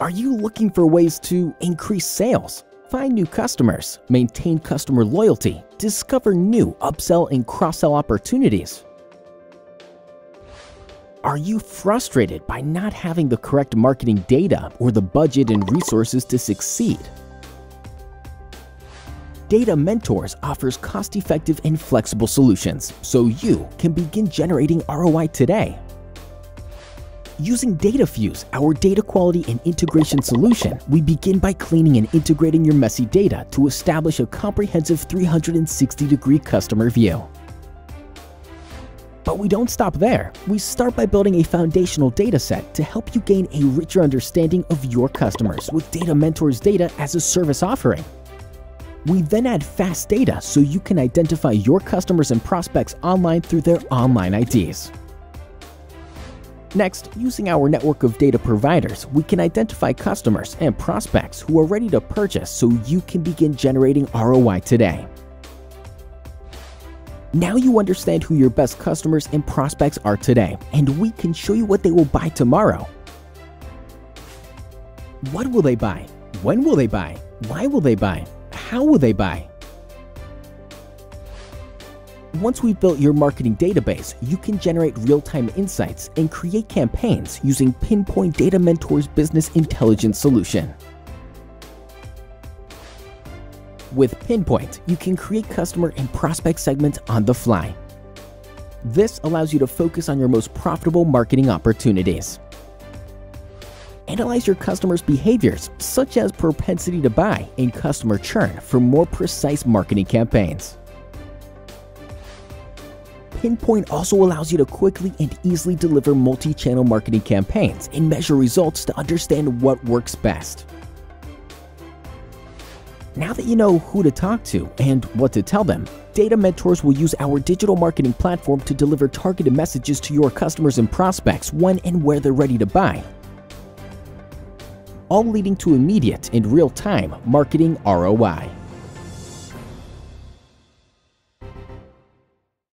Are you looking for ways to increase sales, find new customers, maintain customer loyalty, discover new upsell and cross-sell opportunities? Are you frustrated by not having the correct marketing data or the budget and resources to succeed? Data Mentors offers cost-effective and flexible solutions so you can begin generating ROI today. Using DataFuse, our data quality and integration solution, we begin by cleaning and integrating your messy data to establish a comprehensive 360-degree customer view. But we don't stop there. We start by building a foundational data set to help you gain a richer understanding of your customers with Data Mentors data as a service offering. We then add fast data so you can identify your customers and prospects online through their online IDs. Next, using our network of data providers, we can identify customers and prospects who are ready to purchase so you can begin generating ROI today. Now you understand who your best customers and prospects are today, and we can show you what they will buy tomorrow. What will they buy? When will they buy? Why will they buy? How will they buy? Once we've built your marketing database, you can generate real-time insights and create campaigns using Pinpoint Data Mentor's business intelligence solution. With Pinpoint, you can create customer and prospect segments on the fly. This allows you to focus on your most profitable marketing opportunities. Analyze your customers' behaviors, such as propensity to buy and customer churn for more precise marketing campaigns. Pinpoint also allows you to quickly and easily deliver multi-channel marketing campaigns and measure results to understand what works best. Now that you know who to talk to and what to tell them, Data Mentors will use our digital marketing platform to deliver targeted messages to your customers and prospects when and where they're ready to buy, all leading to immediate and real-time marketing ROI.